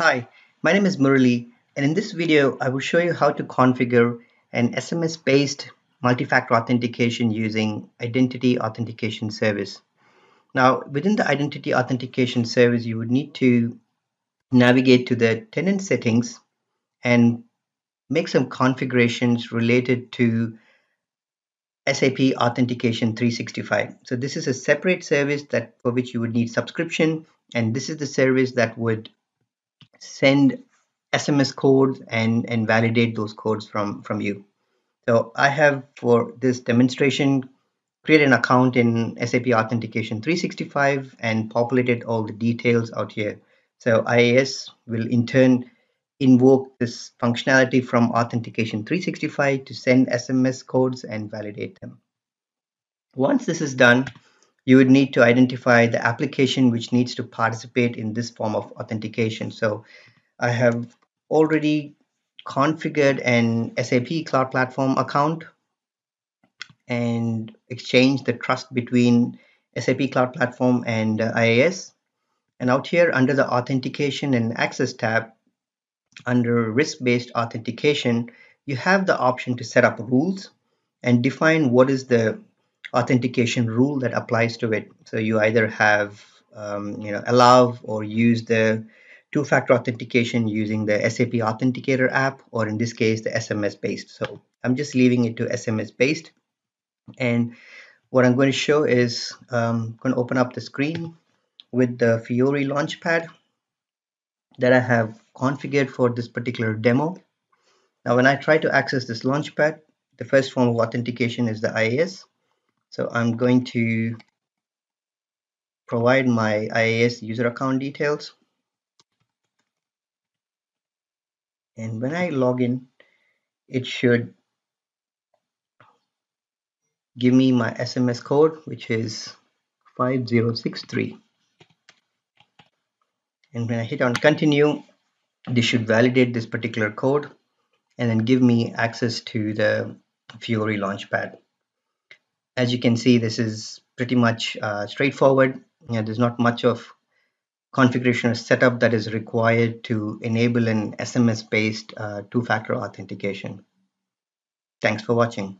Hi, my name is Murali and in this video I will show you how to configure an SMS-based multi-factor authentication using Identity Authentication Service. Now within the Identity Authentication Service you would need to navigate to the tenant settings and make some configurations related to SAP Authentication 365. So this is a separate service that for which you would need subscription and this is the service that would send SMS codes and, and validate those codes from, from you. So I have for this demonstration created an account in SAP Authentication 365 and populated all the details out here. So IAS will in turn invoke this functionality from Authentication 365 to send SMS codes and validate them. Once this is done, you would need to identify the application which needs to participate in this form of authentication. So I have already configured an SAP Cloud Platform account and exchanged the trust between SAP Cloud Platform and IAS. And out here under the Authentication and Access tab, under risk-based authentication, you have the option to set up rules and define what is the authentication rule that applies to it. So you either have um, you know allow or use the two-factor authentication using the SAP Authenticator app, or in this case, the SMS based. So I'm just leaving it to SMS based. And what I'm going to show is I'm um, going to open up the screen with the Fiori Launchpad that I have configured for this particular demo. Now, when I try to access this Launchpad, the first form of authentication is the IAS. So I'm going to provide my IAS user account details. And when I log in, it should give me my SMS code, which is 5063. And when I hit on continue, this should validate this particular code and then give me access to the Fiori Launchpad as you can see, this is pretty much uh, straightforward. There's not much of configuration or setup that is required to enable an SMS-based uh, two-factor authentication. Thanks for watching.